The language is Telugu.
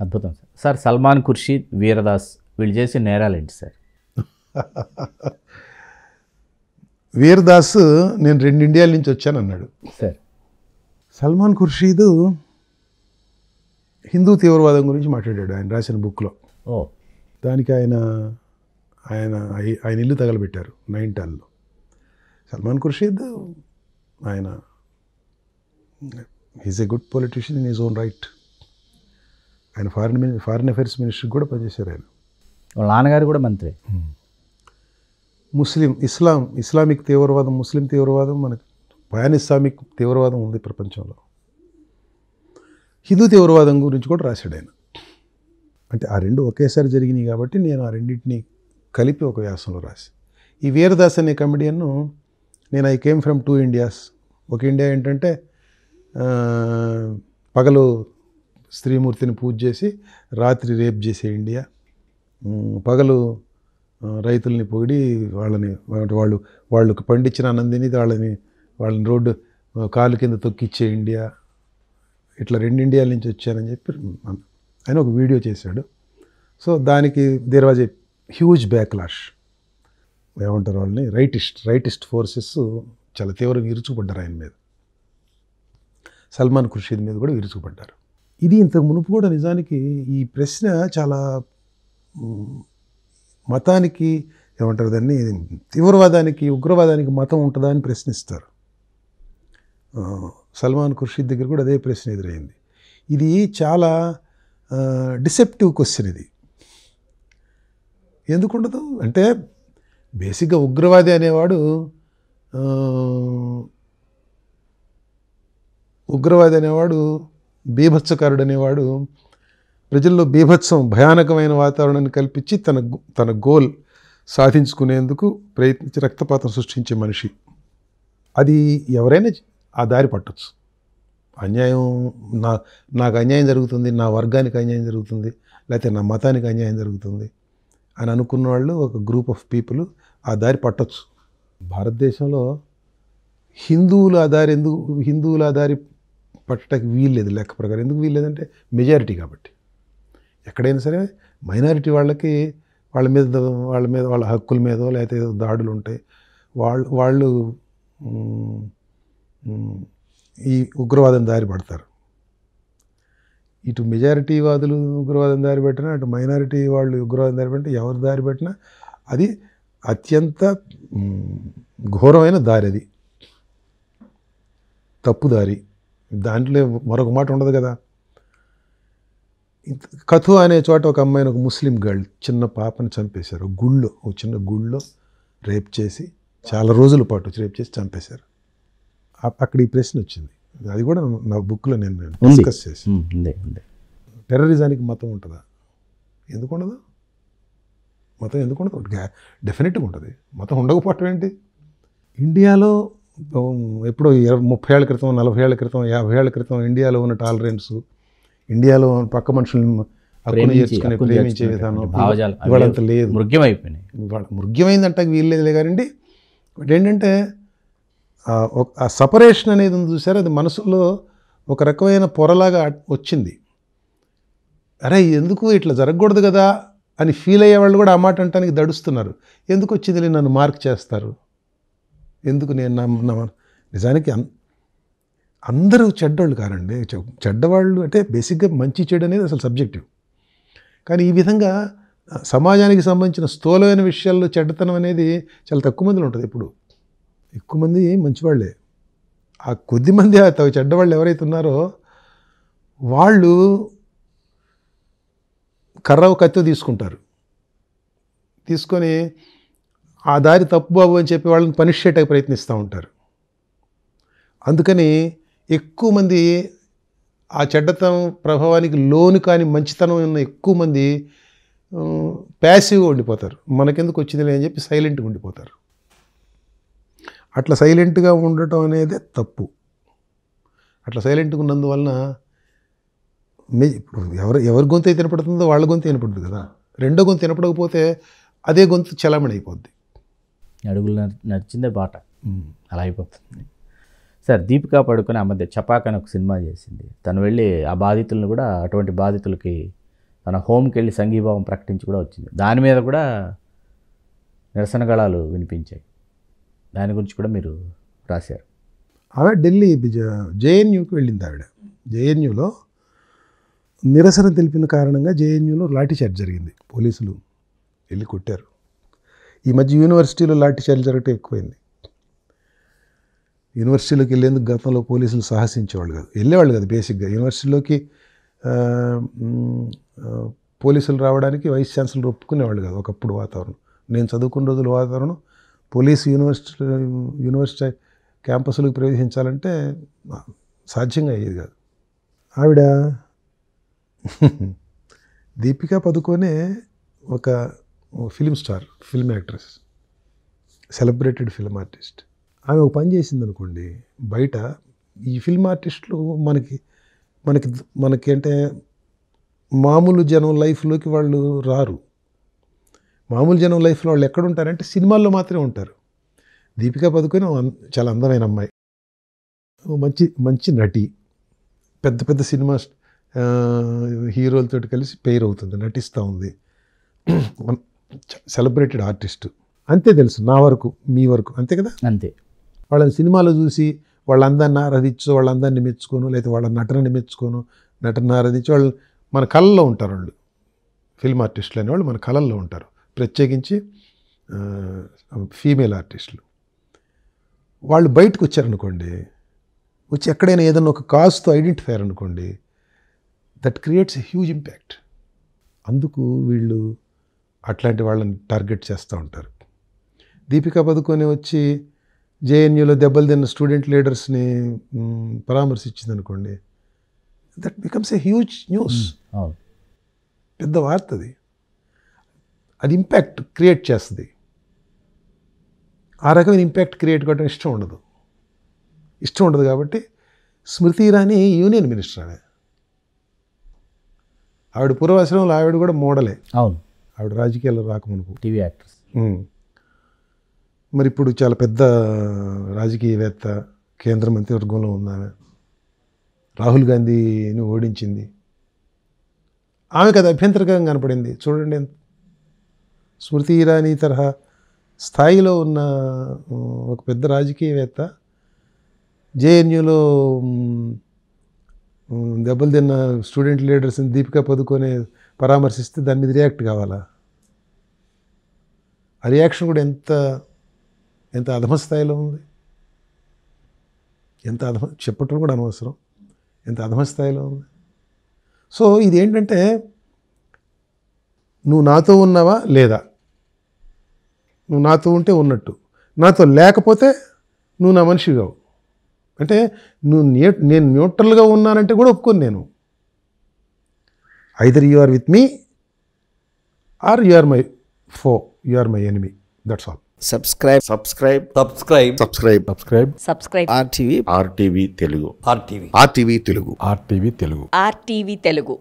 అద్భుతం సార్. సార్ సల్మాన్ ఖుర్షీద్ వీరదాస్ వీళ్ళు చేసే నేరాలు ఏంటి సార్? వీరదాస్ నేను రెండు ఇండియాల నుంచి వచ్చాను అన్నాడు. సార్. సల్మాన్ ఖుర్షీద్ హిందూ తీవ్రవాదం గురించి మాట్లాడాడు ఆయన రాసిన బుక్లో. ఓ. దానికి ఆయన ఆయన ఆయ- ఆయన ఇల్లు తగలబెట్టారు నైన్టాల్లో సల్మాన్ ఖుర్షీద్ ఆయన is a good politician in his own right ఆయన foreign mini foreign affairs minister కూడా పనిచేశారు ఆయన. వాళ్ళ నాన్నగారు కూడా మంత్రి. ముస్లిం ఇస్లాం ఇస్లామిక్ తీవ్రవాదం ముస్లిం తీవ్రవాదం మనకి పాన్ ఇస్లామిక్ తీవ్రవాదం ఉంది ప్రపంచంలో. హిందూ తీవ్రవాదం గురించి కూడా రాశాడు ఆయన. అంటే ఆ రెండు ఒకేసారి జరిగినాయి కాబట్టి నేను ఆ రెండింటిని కలిపి ఒక వ్యాసంలో రాసి ఈ వీరదాస్ అనే కమెడియన్ను నేను I came from two Indias ఒక ఇండియా ఏంటంటే పగలు స్త్రీమూర్తిని పూజ చేసి రాత్రి రేప్ చేసే ఇండియా. పగలు రైతుల్ని పొగిడి వాళ్ళని వాళ్ళు వాళ్ళకి పండించిన ఆనందిని వాళ్ళని వాళ్ళని రోడ్డు కాలు కింద తొక్కిచ్చే ఇండియా. ఇట్లా రెండు ఇండియాల నుంచి వచ్చానని చెప్పి ఆయన ఒక వీడియో చేశాడు. సో దానికి there was a huge backlash. ఏమంటారు వాళ్ళని? రైటిస్ట్ రైటిస్ట్ ఫోర్సెస్ చాలా తీవ్రంగా ఇరుచుకుపడ్డారు ఆయన మీద. సల్మాన్ ఖుర్షీద్ మీద కూడా విరుచుకుపడ్డారు ఇది ఇంతకు మునుపు కూడా నిజానికి ఈ ప్రశ్న చాలా మతానికి ఏమంటారు దాన్ని తీవ్రవాదానికి ఉగ్రవాదానికి మతం ఉంటుందా అని ప్రశ్నిస్తారు. సల్మాన్ ఖుర్షీద్ దగ్గర కూడా అదే ప్రశ్న ఎదురైంది. ఇది చాలా డిసెప్టివ్ క్వశ్చన్ ఇది. ఎందుకు ఉండదు అంటే బేసిక్గా ఉగ్రవాది అనేవాడు ఉగ్రవాది అనేవాడు బీభత్సకారుడు అనేవాడు ప్రజల్లో బీభత్సం భయానకమైన వాతావరణాన్ని కల్పించి తన తన గోల్ సాధించుకునేందుకు ప్రయత్నించి రక్తపాతం సృష్టించే మనిషి. అది ఎవరైనా ఆ దారి పట్టచ్చు. అన్యాయం నా నాకు అన్యాయం జరుగుతుంది నా వర్గానికి అన్యాయం జరుగుతుంది లేకపోతే నా మతానికి అన్యాయం జరుగుతుంది అని అనుకున్న వాళ్ళు ఒక గ్రూప్ ఆఫ్ పీపుల్ ఆ దారి పట్టచ్చు. భారతదేశంలో హిందువుల దారి ఎందుకు హిందువుల దారి పట్టడానికి వీల్లేదు లెక్క ప్రకారం. ఎందుకు వీల్లేదంటే మెజారిటీ కాబట్టి. ఎక్కడైనా సరే మైనారిటీ వాళ్ళకి వాళ్ళ మీద వాళ్ళ మీద వాళ్ళ హక్కుల మీద లేకపోతే దాడులు ఉంటాయి. వాళ్ళు వాళ్ళు ఈ ఉగ్రవాదం దారి పడతారు. ఇటు మెజారిటీ వాదులు ఉగ్రవాదం దారి పెట్టినా అటు మైనారిటీ వాళ్ళు ఉగ్రవాదం దారి పెట్టినా ఎవరు దారి పెట్టినా అది అత్యంత ఘోరమైన దారి అది. తప్పు దారి. దాంట్లో మరొక మాట ఉండదు కదా. కథు అనే చోట ఒక అమ్మాయిని ఒక ముస్లిం గర్ల్ చిన్న పాపని చంపేశారు. గుళ్ళో ఒక చిన్న గుళ్ళో రేప్ చేసి చాలా రోజుల పాటు రేప్ చేసి చంపేశారు. అక్కడ ఈ ప్రశ్న వచ్చింది. అది కూడా నా బుక్లో నేను డిస్కస్ చేసి టెర్రరిజానికి మతం ఉంటుందా? ఎందుకు ఉండదు? మతం ఎందుకు ఉండదు? డెఫినెట్గా ఉంటుంది. మతం ఉండకపోవటం ఏంటి? ఇండియాలో ఎప్పుడో ఇరవై ముప్పై ఏళ్ళ క్రితం నలభై ఏళ్ళ క్రితం యాభై ఏళ్ళ క్రితం ఇండియాలో ఉన్న టాలరెన్స్ ఇండియాలో పక్క మనుషులను హక్కును చేర్చుకునే ప్రేమించే విధానం ఇవాళంత లేదు. మృగ్యమైపోయినాయి. ఇవాళ మృగ్యమైందంటే వీల్లేదులే కానండి బట్ ఏంటంటే ఆ సపరేషన్ అనేది ఉంది చూసారు? అది మనసులో ఒక రకమైన పొరలాగా వచ్చింది. అరే ఎందుకు ఇట్లా జరగకూడదు కదా అని ఫీల్ అయ్యే వాళ్ళు కూడా ఆ మాట అంటానికి దడుస్తున్నారు. ఎందుకు వచ్చింది నన్ను మార్క్ చేస్తారు? ఎందుకు నేను నమ్మ నిజానికి అన్- అందరూ చెడ్డోళ్ళు కారండి. చెడ్డవాళ్ళు అంటే బేసిక్గా మంచి చెడు అనేది అసలు సబ్జెక్టివ్. కానీ ఈ విధంగా సమాజానికి సంబంధించిన స్థూలమైన విషయాల్లో చెడ్డతనం అనేది చాలా తక్కువ మందిలో ఉంటుంది ఇప్పుడు ఎక్కువ మంది మంచివాళ్ళే. ఆ కొద్ది మంది ఆ చెడ్డవాళ్ళు ఎవరైతే ఉన్నారో వాళ్ళు కర్ర కత్తి తీసుకుంటారు. తీసుకొని ఆ దారి తప్పు బాబు అని చెప్పి వాళ్ళని పనిష్ చేయడానికి ప్రయత్నిస్తూ ఉంటారు. అందుకని ఎక్కువ మంది ఆ చెడ్డతనం ప్రభావానికి లోను కాని మంచితనం ఉన్న ఎక్కువ మంది ప్యాసివ్గా ఉండిపోతారు. మనకెందుకు వచ్చింది అని చెప్పి సైలెంట్గా ఉండిపోతారు. అట్లా సైలెంట్గా ఉండటం అనేది తప్పు. అట్లా సైలెంట్గా ఉన్నందువలన మే ఇప్పుడు ఎవరు ఎవరి గొంతు అయితే వినపడుతుందో వాళ్ళ గొంతు వినపడుతుంది కదా. రెండో గొంతు వినపడకపోతే అదే గొంతు చలామణి అయిపోద్ది. అడుగులు నడి- నడిచిందే బాట. అలా అయిపోతుంది. సార్ దీపికా పడుకొని ఆ మధ్య చపాక్ అని ఒక సినిమా చేసింది. తను వెళ్ళి ఆ బాధితులను కూడా అటువంటి బాధితులకి తన హోమ్కి వెళ్ళి సంఘీభావం ప్రకటించి కూడా వచ్చింది. దాని మీద కూడా నిరసన గళాలు వినిపించాయి. దాని గురించి కూడా మీరు రాశారు. ఆవిడ ఢిల్లీ జేఎన్యూకి వెళ్ళింది ఆవిడ. జేఎన్యూలో నిరసన తెలిపిన కారణంగా జేఎన్యూలో లాఠీ చార్జ్ జరిగింది. పోలీసులు వెళ్ళి కొట్టారు. ఈ మధ్య యూనివర్సిటీలో లాఠీ చార్జ్ జరగటం ఎక్కువైంది. యూనివర్సిటీలోకి వెళ్ళేందుకు గతంలో పోలీసులు సాహసించేవాళ్ళు కాదు వెళ్ళేవాళ్ళు కాదు బేసిక్గా. యూనివర్సిటీలోకి పోలీసులు రావడానికి వైస్ ఛాన్సలర్ ఒప్పుకునేవాళ్ళు కాదు ఒకప్పుడు వాతావరణం. నేను చదువుకున్న రోజుల వాతావరణం పోలీసు యూనివర్సిటీ యూనివర్సిటీ క్యాంపస్లోకి ప్రవేశించాలంటే సాధ్యంగా అయ్యేది కాదు. ఆవిడ? దీపికా పదుకోనే ఒక film star film actress celebrated film artist. ఆమె ఒక పని చేసింది అనుకోండి బయట ఈ ఫిల్మ్ ఆర్టిస్టులు మనకి మనకి మనకి అంటే మామూలు జనం లైఫ్లోకి వాళ్ళు రారు. మామూలు జనం లైఫ్లో వాళ్ళు ఎక్కడ ఉంటారంటే సినిమాల్లో మాత్రమే ఉంటారు. దీపికా పదుకొని చాలా అందమైన అమ్మాయి. మంచి మంచి నటి. పెద్ద పెద్ద సినిమా హీరోలతో కలిసి పెయిర్ అవుతుంది నటిస్తూ ఉంది. Celebrated artist. అంతే తెలుసు నా వరకు మీ వరకు అంతే కదా? అంతే. వాళ్ళని సినిమాలో చూసి వాళ్ళందరిని ఆరాధించు వాళ్ళందరినీ మెచ్చుకోను లేకపోతే వాళ్ళ నటనని మెచ్చుకోను నటన ఆరాధించి వాళ్ళు మన కళల్లో ఉంటారు వాళ్ళు. ఫిల్మ్ ఆర్టిస్టులు అనేవాళ్ళు మన కళల్లో ఉంటారు. ప్రత్యేకించి ఫీమేల్ ఆర్టిస్టులు. వాళ్ళు బయటకు వచ్చారనుకోండి వచ్చి ఎక్కడైనా ఏదైనా ఒక కాజ్తో ఐడెంటిఫై అనుకోండి that creates a huge impact. అందుకు వీళ్ళు అట్లాంటి వాళ్ళని టార్గెట్ చేస్తూ ఉంటారు. దీపికా పదుకొని వచ్చి జేఎన్యూలో దెబ్బలు తిన్న స్టూడెంట్ లీడర్స్ని మ్, పరామర్శించింది అనుకోండి that becomes a huge news. పెద్ద వార్త అది. అది ఇంపాక్ట్ క్రియేట్ చేస్తుంది. ఆ రకమైన ఇంపాక్ట్ క్రియేట్ కావడం ఇష్టం ఉండదు. ఇష్టం ఉండదు కాబట్టి స్మృతి ఇరానీ యూనియన్ మినిస్టర్ ఆమె. ఆవిడ పూర్వాశ్రమంలో ఆవిడ కూడా మోడలే. అవును. ఆవిడ రాజకీయాల్లో రాకమునుపు. TV actors. మరి ఇప్పుడు చాలా పెద్ద రాజకీయవేత్త కేంద్ర మంత్రివర్గంలో ఉంది ఆమె రాహుల్ గాంధీని ఓడించింది. ఆమెకు అది అభ్యంతరకరంగా కనపడింది. చూడండి స్మృతి ఇరానీ తరహా స్థాయిలో ఉన్న ఒక పెద్ద రాజకీయవేత్త జేఎన్యూలో దెబ్బలు తిన్న స్టూడెంట్ లీడర్స్ని దీపికా పదుకొని పరామర్శిస్తే దాని మీద రియాక్ట్ కావాలా? ఆ రియాక్షన్ కూడా ఎంత ఎంత అధమ స్థాయిలో ఉంది? ఎంత అధమ చెప్పటం కూడా అనవసరం. ఎంత అధమ స్థాయిలో ఉంది? సో ఇది ఏంటంటే నువ్వు నాతో ఉన్నావా లేదా? నువ్వు నాతో ఉంటే ఉన్నట్టు. నాతో లేకపోతే నువ్వు నా మనిషి కావు. అంటే నువ్వు నేను న్యూట్రల్గా ఉన్నానంటే కూడా ఒప్పుకోను నేను. Either you are with me or you are my foe you are my enemy that's all subscribe subscribe subscribe subscribe subscribe subscribe RTV RTV Telugu RTV RTV Telugu RTV Telugu RTV Telugu